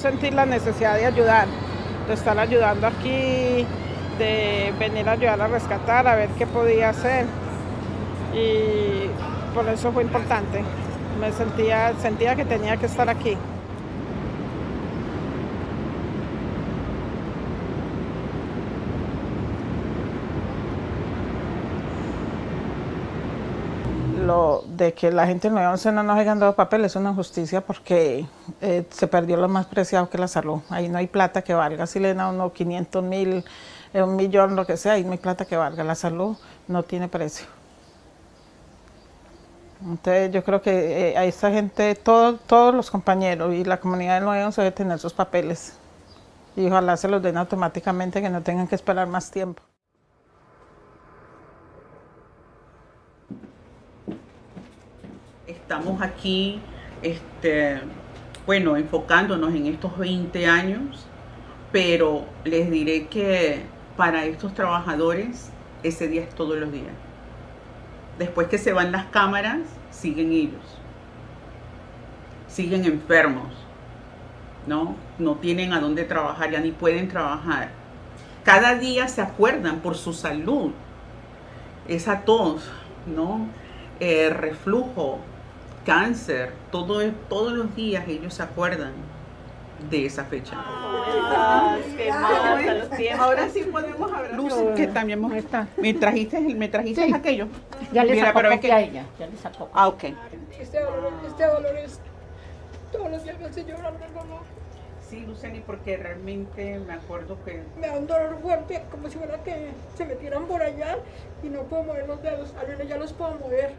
Sentir la necesidad de ayudar, de estar ayudando aquí, de venir a ayudar a rescatar, a ver qué podía hacer. Y por eso fue importante. Me sentía, sentía que tenía que estar aquí. Lo de que la gente en 911 no nos hayan dado papel es una injusticia porque eh, se perdió lo más preciado que la salud. Ahí no hay plata que valga. Si le dan a uno 500 mil, eh, un millón, lo que sea, ahí no hay plata que valga. La salud no tiene precio. Entonces yo creo que eh, a esta gente, todos los compañeros y la comunidad del 911 debe tener sus papeles. Y ojalá se los den automáticamente, que no tengan que esperar más tiempo. Estamos aquí, este, bueno, enfocándonos en estos 20 años, pero les diré que para estos trabajadores ese día es todos los días. Después que se van las cámaras, siguen ellos. Siguen enfermos, ¿no? No tienen a dónde trabajar, ya ni pueden trabajar. Cada día se acuerdan por su salud. Esa tos, ¿no? Eh, reflujo, cáncer, todo, todos los días ellos se acuerdan de esa fecha. Ahora sí podemos hablar. Luz, que también está. ¿Me trajiste, me trajiste aquello? Ya le sacó a ella. Ya le sacó. Ah, ok. Este dolor, este dolor es todos los días me hace llorar el dolor. Sí, Luceni, porque realmente me acuerdo que... Me da un dolor fuerte, como si fuera que se metieran por allá y no puedo mover los dedos. Al menos ya los puedo mover.